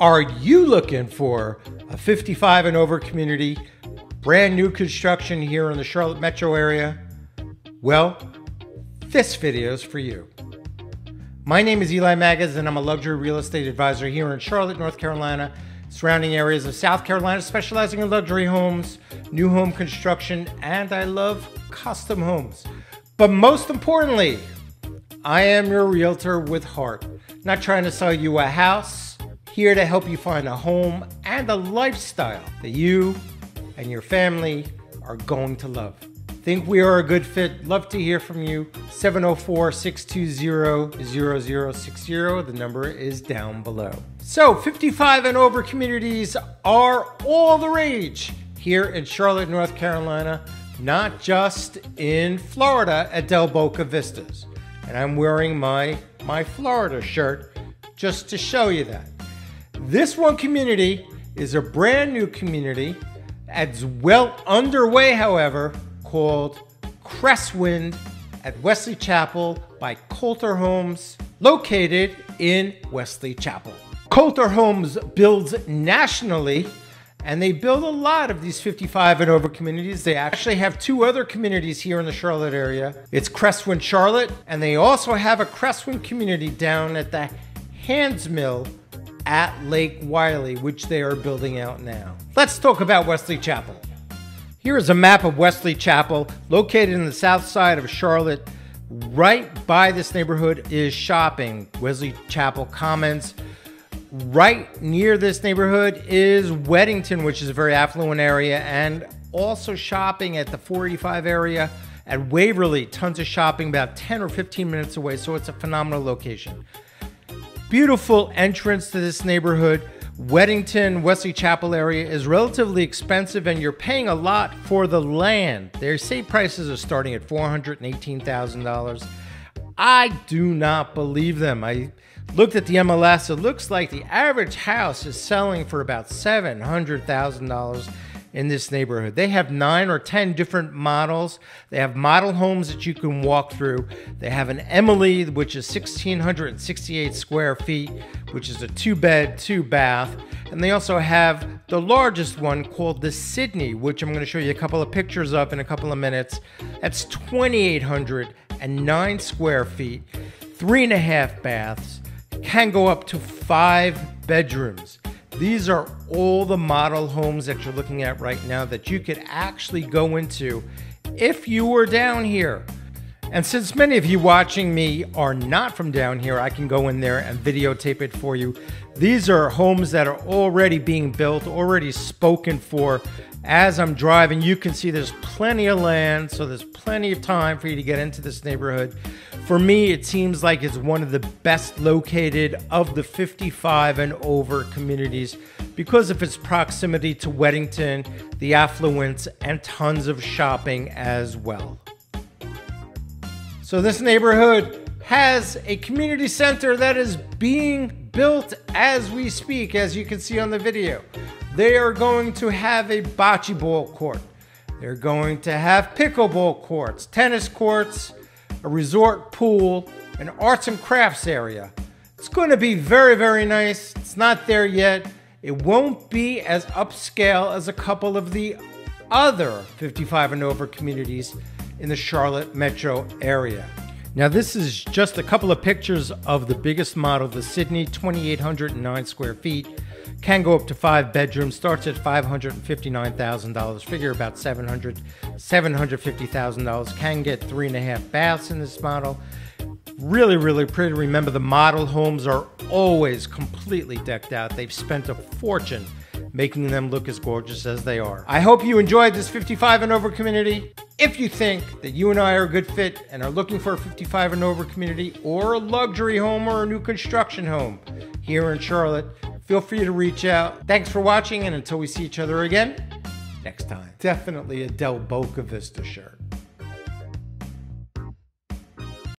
Are you looking for a 55 and over community, brand new construction here in the Charlotte metro area? Well, this video is for you. My name is Eli Magids, and I'm a luxury real estate advisor here in Charlotte, North Carolina, surrounding areas of South Carolina, specializing in luxury homes, new home construction, and I love custom homes. But most importantly, I am your realtor with heart, not trying to sell you a house here to help you find a home and a lifestyle that you and your family are going to love. Think we are a good fit? Love to hear from you. 704 620 0060. The number is down below. So, 55 and over communities are all the rage here in Charlotte, North Carolina, not just in Florida at Del Boca Vistas. And I'm wearing my, my Florida shirt just to show you that. This one community is a brand new community that's well underway, however, called Cresswind at Wesley Chapel by Kolter Homes, located in Wesley Chapel. Kolter Homes builds nationally and they build a lot of these 55 and over communities. They actually have two other communities here in the Charlotte area. It's Cresswind Charlotte, and they also have a Cresswind community down at the Hands Mill at Lake Wylie, which they are building out now. Let's talk about Wesley Chapel. Here is a map of Wesley Chapel, located in the south side of Charlotte. Right by this neighborhood is shopping, Wesley Chapel Commons. Right near this neighborhood is Weddington, which is a very affluent area, and also shopping at the 485 area at Waverly. Tons of shopping about 10 or 15 minutes away, so it's a phenomenal location. Beautiful entrance to this neighborhood. Weddington, Wesley Chapel area is relatively expensive and you're paying a lot for the land. They say prices are starting at $418,000. I do not believe them. I looked at the MLS. It looks like the average house is selling for about $700,000 in this neighborhood. They have nine or 10 different models. They have model homes that you can walk through. They have an Emily, which is 1,668 square feet, which is a two bed, two bath. And they also have the largest one called the Sydney, which I'm going to show you a couple of pictures of in a couple of minutes. That's 2,809 square feet, three and a half baths, can go up to five bedrooms. These are all the model homes that you're looking at right now that you could actually go into if you were down here. And since many of you watching me are not from down here, I can go in there and videotape it for you. These are homes that are already being built, already spoken for. As I'm driving, you can see there's plenty of land, so there's plenty of time for you to get into this neighborhood. For me, it seems like it's one of the best located of the 55 and over communities because of its proximity to Weddington, the affluence, and tons of shopping as well. So, this neighborhood has a community center that is being built as we speak, as you can see on the video. They are going to have a bocce ball court. They're going to have pickleball courts, tennis courts, a resort pool, an arts and crafts area. It's going to be very, very nice. It's not there yet. It won't be as upscale as a couple of the other 55 and over communities in the Charlotte metro area. Now, this is just a couple of pictures of the biggest model, the Sydney, 2,809 square feet. Can go up to five bedrooms, starts at $559,000, figure about $700, $750,000. Can get three and a half baths in this model. Really, really pretty. Remember, the model homes are always completely decked out. They've spent a fortune making them look as gorgeous as they are. I hope you enjoyed this 55 and over community. If you think that you and I are a good fit and are looking for a 55 and over community or a luxury home or a new construction home here in Charlotte, feel free to reach out. Thanks for watching, and until we see each other again next time, definitely a Del Boca Vista shirt.